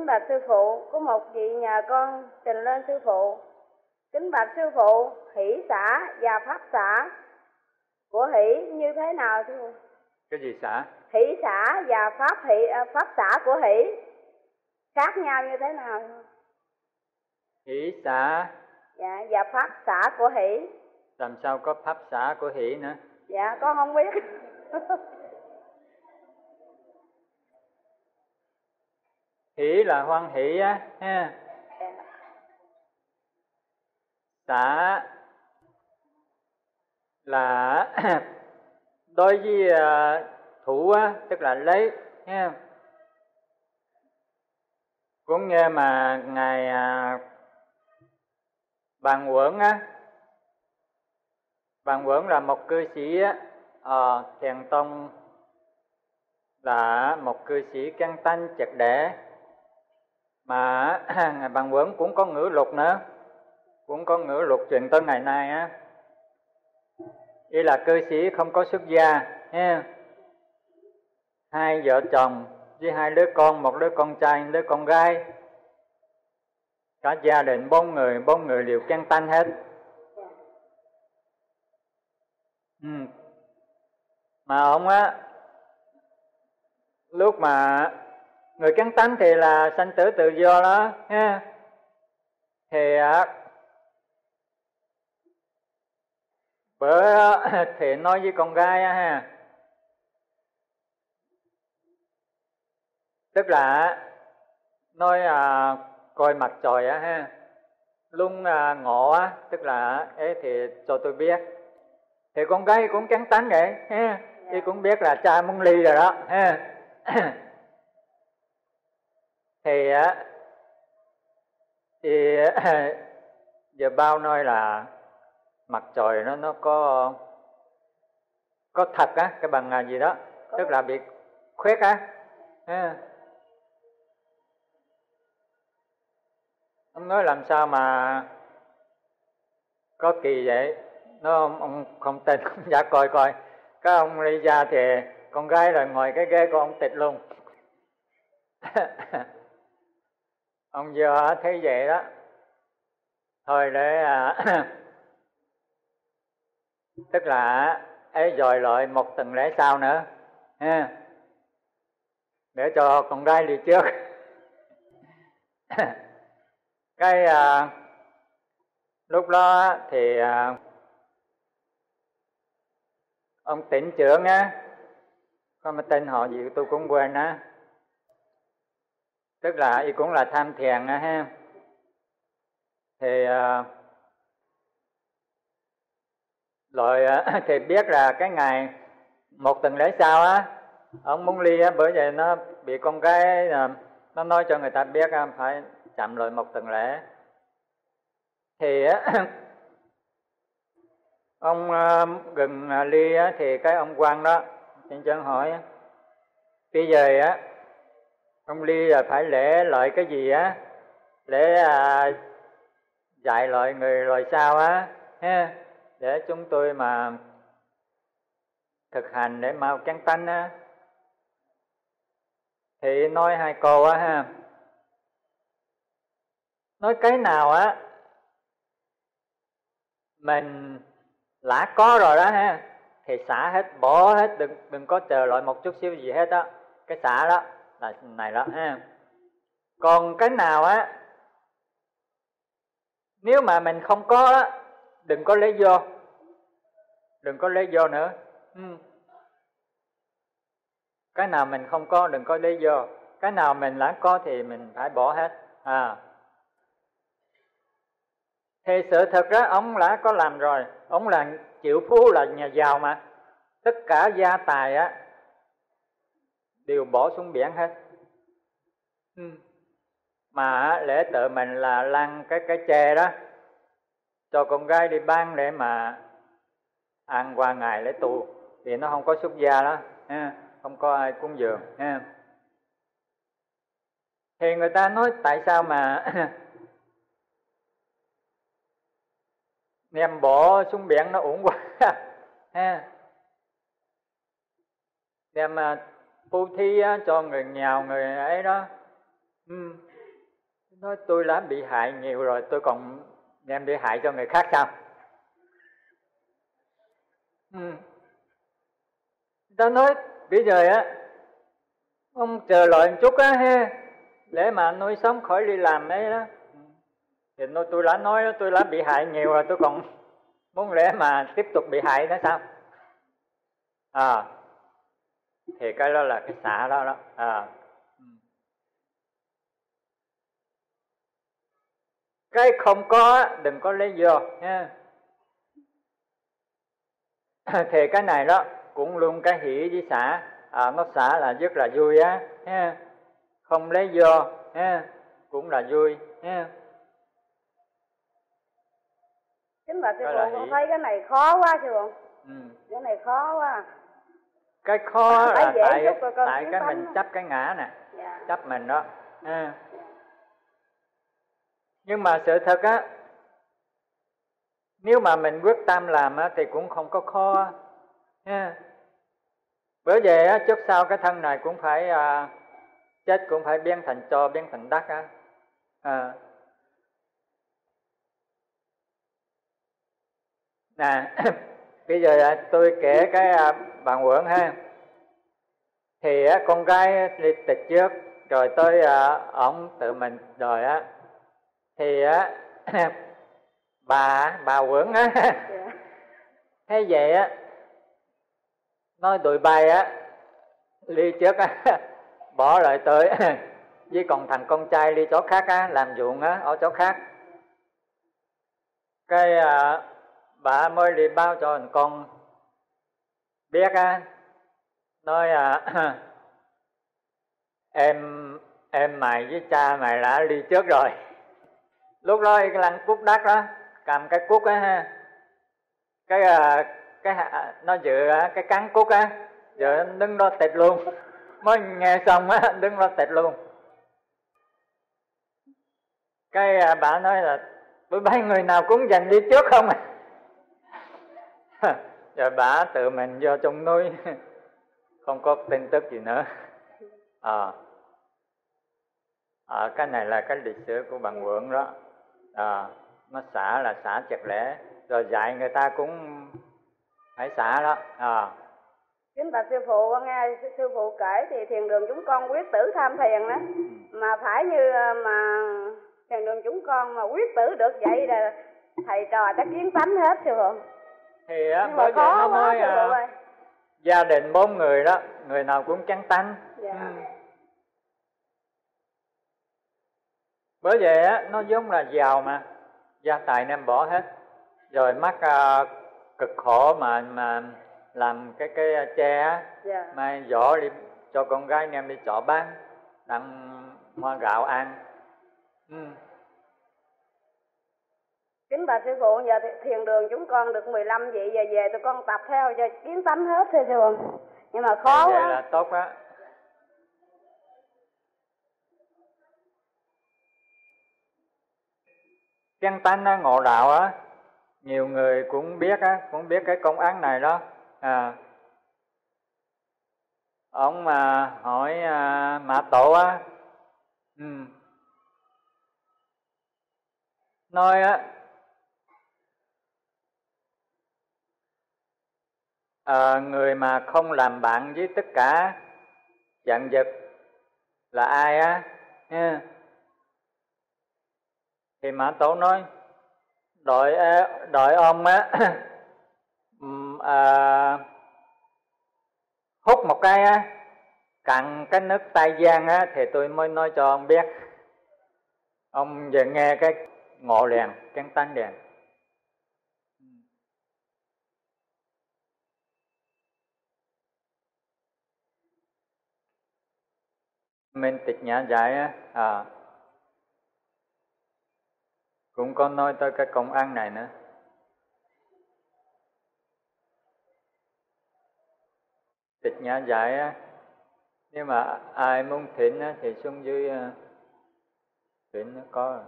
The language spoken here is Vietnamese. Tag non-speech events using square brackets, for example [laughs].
Kính bạch sư phụ, có một vị nhà con trình lên sư phụ. Kính bạch sư phụ, hỷ xã và pháp xã của hỷ như thế nào sư phụ? Cái gì xã? Hỷ xã và pháp hỷ à, pháp xã của hỷ khác nhau như thế nào? Hỷ xã. Dạ, và pháp xã của hỷ. Làm sao có pháp xã của hỷ nữa? Dạ, con không biết. [laughs] hỷ là hoan hỷ á ha. Xã là [coughs] đối với à, thủ á tức là lấy ha. Cũng nghe mà ngài à, bàn quẩn á bàn quẩn là một cư sĩ á ờ, thiền tông là một cư sĩ căn tanh chặt đẻ mà ngài [clears throat] bằng quẩn cũng có ngữ luật nữa cũng có ngữ luật truyền tới ngày nay á y là cư sĩ không có xuất gia ha. hai vợ chồng với hai đứa con, một đứa con trai, một đứa con gái cả gia đình, bốn người bốn người đều can tanh hết ừ. mà ông á, lúc mà người căn tánh thì là sanh tử tự do đó ha. Thì bữa [coughs] thì nói với con gái ha. Tức là nói à, coi mặt trời á ha. Lúc à, ngộ á tức là ấy thì cho tôi biết. Thì con gái cũng cắn tánh vậy ha. Thì cũng biết là cha muốn ly rồi đó ha [coughs] [coughs] thì á thì [laughs] giờ bao nói là mặt trời nó nó có có thật á cái bằng gì đó. Có. tức là bị khuyết á. Ông nói làm sao mà có kỳ vậy? Nó ông, ông không tin ông giả coi coi. Các ông đi ra thì con gái rồi ngồi cái ghế của ông tịch luôn [laughs] ông vừa thấy vậy đó. Thôi để à, [coughs] tức là ấy dòi lại một tuần lễ sau nữa ha. Để cho con gái đi trước. [coughs] Cái à, lúc đó thì à, ông tỉnh trưởng á. Có mà tên họ gì tôi cũng quên á tức là y cũng là tham thiền á ha. Thì ờ, rồi ờ, [coughs] thì biết là cái ngày một tuần lễ sau á ông muốn ly á bởi vậy nó bị con cái ờ, nó nói cho người ta biết phải chậm lại một tuần lễ. Thì á [coughs] ông gần ly á, thì cái ông quan đó xin chân hỏi bây giờ á ông ly là phải lễ lợi cái gì á? Lễ à, dạy lợi người rồi sao á? Ha để chúng tôi mà thực hành để mau chán tánh á. Thì nói hai cô á ha. Nói cái nào á? Mình đã có rồi đó ha. Thì xả hết bỏ hết đừng đừng có chờ lại một chút xíu gì hết á. Cái xả đó là này đó, ha. Còn cái nào á, nếu mà mình không có á, đừng có lấy vô. Đừng có lấy vô nữa. Ừ. cái nào mình không có, đừng có lấy vô. Cái nào mình đã có thì mình phải bỏ hết. À. Thì sự thật đó, ông đã có làm rồi. Ông là triệu phú, là nhà giàu mà. Tất cả gia tài á đều bỏ xuống biển hết ừ. mà lễ tự mình là lăn cái cái tre đó cho con gái đi bán để mà ăn qua ngày lễ tu thì nó không có xuất gia đó ha. không có ai cúng dường ha. thì người ta nói tại sao mà [coughs] ném bỏ xuống biển nó uổng quá [laughs] ha đem bố thí cho người nghèo người ấy đó ừ. nói tôi đã bị hại nhiều rồi tôi còn đem đi hại cho người khác sao ừ. ta nói bây giờ á ông chờ lợi một chút á ha để mà nuôi sống khỏi đi làm ấy đó thì nói tôi đã nói đó, tôi đã bị hại nhiều rồi tôi còn muốn lẽ mà tiếp tục bị hại nữa sao à thì cái đó là cái xả đó đó. À. Cái không có đừng có lấy vô nha. Thì cái này đó cũng luôn cái hỷ với xả. À, nó xả là rất là vui á nha. Không lấy vô nha cũng là vui nha. Chính bà sư phụ con thấy cái này khó quá sư phụ ừ. cái này khó quá cái khó là tại tại cái mình chấp cái ngã nè dạ. chấp mình đó. Ha nhưng mà sự thật á nếu mà mình quyết tâm làm á thì cũng không có khó nha. Bởi vậy á trước sau cái thân này cũng phải à, chết cũng phải biến thành cho biến thành đất á. À. nè bây giờ à, tôi kể cái à, bà bạn Quẩn ha. Thì à, con gái đi tịch trước rồi tới ổng tự mình rồi á. Thì á [coughs] bà bà quẩn á [laughs] thế vậy á nói tụi bay á đi trước á [laughs] bỏ lại tới. [coughs] Với còn thằng con trai đi chỗ khác á làm ruộng á ở chỗ khác. Cái à, bà mới đi bao cho thằng con. Biết á nói à [clears throat] em em mày với cha mày đã đi trước rồi. Lúc đó cái lăn cúc đất đó cầm cái cúc á ha. Cái à, cái nó dựa cái cắn cúc á giờ đứng đó tịt luôn. [laughs] Mới nghe xong á đứng đó tịt luôn. Cái à, bà nói là tụi bay người nào cũng giành đi trước không? à [laughs] [laughs] rồi bà tự mình vô trong núi. [laughs] Không có tin tức gì nữa. À, [laughs] à cái này là cái lịch sử của bằng vượng đó. À, nó xả là xả chặt lẽ. Rồi dạy người ta cũng phải xả đó. À. kính bạch sư phụ nghe sư phụ kể thì thiền đường chúng con quyết tử tham thiền đó. Mà phải như mà thiền đường chúng con mà quyết tử được vậy là thầy trò chắc kiến tánh hết sư phụ thì á bởi vậy nó mới à, gia đình bốn người đó người nào cũng chắn tánh dạ. ừ. bởi vậy á nó giống là giàu mà gia tài nem bỏ hết rồi mắc uh, cực khổ mà mà làm cái cái tre á yeah. Dạ. mai vỏ đi cho con gái nem đi chợ bán đặng hoa gạo ăn ừ. Kính bà sư phụ giờ thiền đường chúng con được 15 vị giờ về tụi con tập theo cho kiến tánh hết thôi sư phụ. Nhưng mà khó vậy quá. là tốt á chân tánh á, ngộ đạo á nhiều người cũng biết á cũng biết cái công án này đó. À ông mà hỏi à, mã tổ á ừ. nói á à, người mà không làm bạn với tất cả dạng vật là ai á? Yeah thì mã tổ nói đội ờ, đội ông á [clears throat] à, hút một cái á cặn cái nước tai giang á thì tôi mới nói cho ông biết. Ông vừa nghe cái ngộ liền cái tan liền mình tịch nhã giải á à, cũng có nói tới cái công ăn này nữa. Tịch nhã giải á nếu mà ai muốn thỉnh á, thì xuống dưới à, thỉnh nó có.